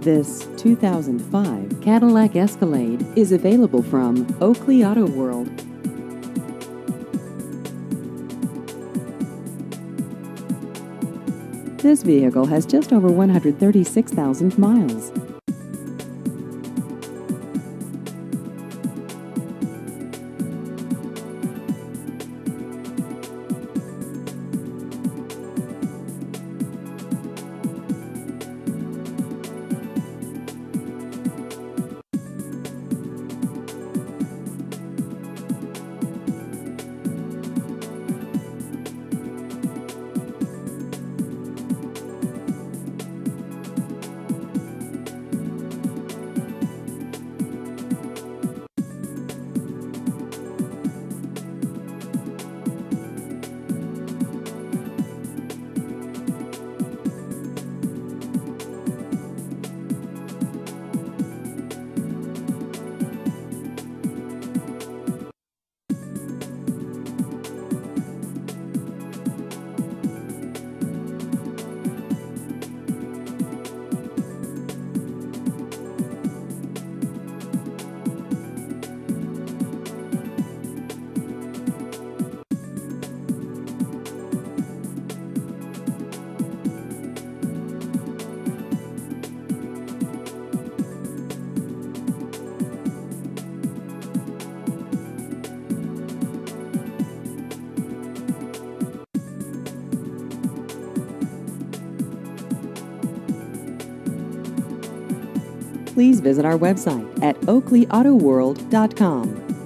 This 2005 Cadillac Escalade is available from Oakley Auto World. This vehicle has just over 136,000 miles. Please visit our website at oakleyautoworld.com.